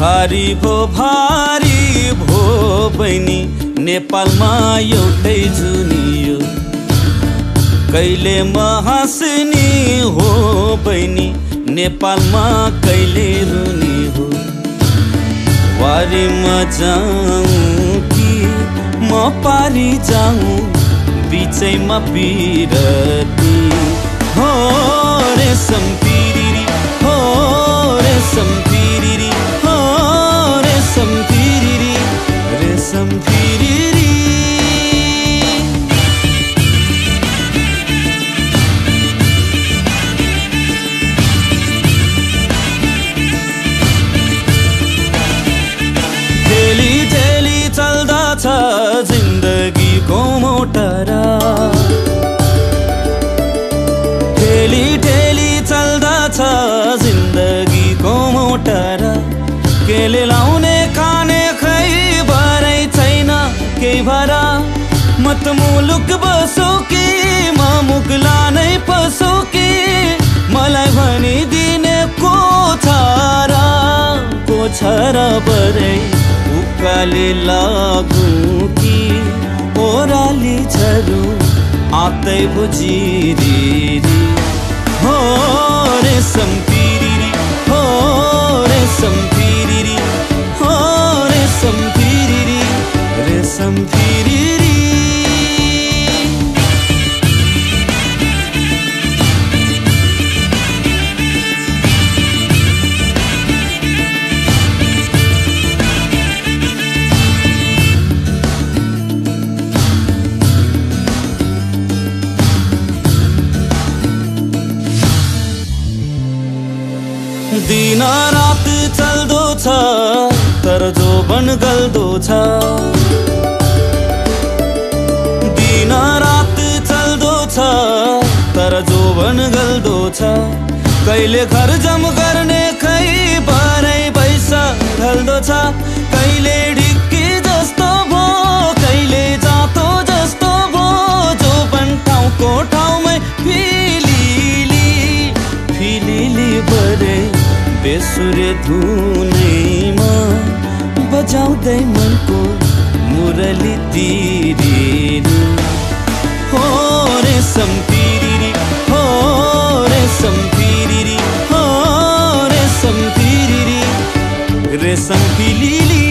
भारी भो भारी भो बहिनी नेपालमा एउटै जुनियो कहिले म हाँस्ने हो बहिनी नेपालमा कहिले रुनी हो। वारीमा जाउँ कि म पारी जाउँ बिचैमा बिरती हो रे सम्पिरी हो रे सम्पिरी। ठेली ठेली चल्दछ जिन्दगीको मोटरा। केले लाउने खाने खै भरै छैन केही भरा म त मुलुक बसो कि म मुगला नै पसो कि मलाई भनिदिने को छ र को छ र बरै? उकाले लागु कि ओराली झरू आतै बुझिरी दिन रात चल्दो छ तर जोबन गल्दो छ। दिन रात चल्दो छ तर जोबन गल्दो छ। कहिले घर जम गर्ने खै भरै पैसा ढल्दो छ। कहिले ढिक्की जस्तो भो कहिले जातो जस्तो भो। जोबन ठाउँको ठाउँमै फिलिली फिलिली बरे। बेसुरे धुनैमा बजाउँदै मनको मुरली तिरी हो रे सम्पिरी हो रे सम्पिरी हो रे सम्पिरी रे। सम्पिली